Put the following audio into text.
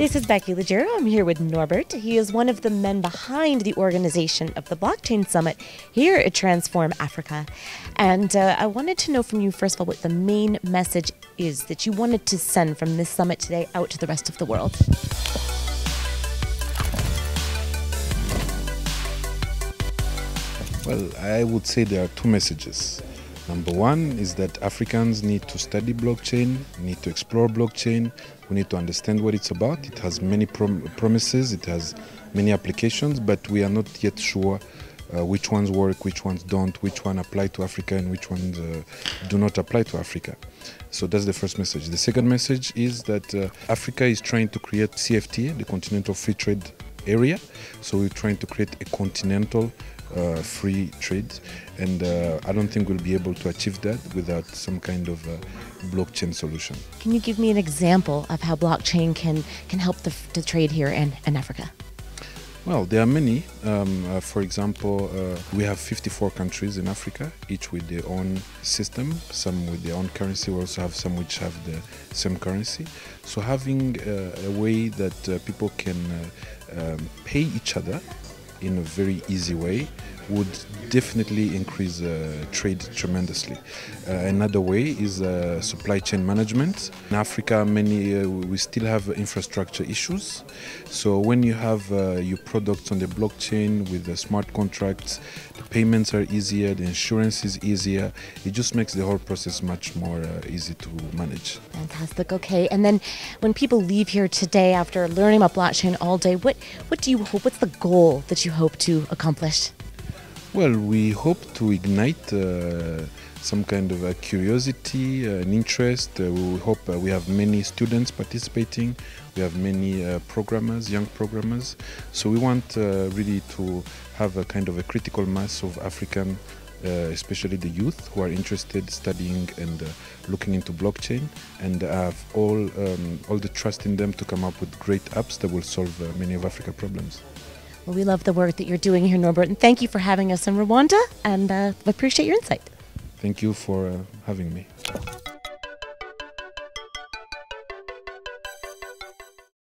This is Becky Liggero. I'm here with Norbert. He is one of the men behind the organization of the Blockchain Summit here at Transform Africa. And uh, I wanted to know from you, first of all, what the main message is that you wanted to send from this summit today out to the rest of the world. Well, I would say there are two messages. Number one is that Africans need to study blockchain, need to explore blockchain, we need to understand what it's about. It has many prom- promises, it has many applications, but we are not yet sure uh, which ones work, which ones don't, which one apply to Africa, and which ones uh, do not apply to Africa. So that's the first message. The second message is that uh, Africa is trying to create CFTA, the Continental Free Trade Area. So we're trying to create a continental uh, free trade, and uh, I don't think we'll be able to achieve that without some kind of uh, blockchain solution. Can you give me an example of how blockchain can, can help the, the trade here in, in Africa? Well, there are many. Um, uh, for example, uh, we have 54 countries in Africa, each with their own system, some with their own currency. We also have some which have the same currency. So, having uh, a way that people can um, pay each other in a very easy way would definitely increase uh, trade tremendously. Uh, another way is uh, supply chain management. In Africa, many uh, we still have infrastructure issues. So when you have uh, your products on the blockchain with the smart contracts, the payments are easier, the insurance is easier. It just makes the whole process much more uh, easy to manage. Fantastic. Okay, and then when people leave here today after learning about blockchain all day, what what do you hope? What's the goal that you hope to accomplish? Well, we hope to ignite uh, some kind of a curiosity, uh, an interest. Uh, we hope uh, we have many students participating. We have many uh, programmers, young programmers. So we want really to have a kind of a critical mass of African, especially the youth, who are interested studying and looking into blockchain, and have all um, all the trust in them to come up with great apps that will solve many of Africa's problems. Well, we love the work that you're doing here, Norbert, and thank you for having us in Rwanda, and uh, appreciate your insight. Thank you for uh, having me.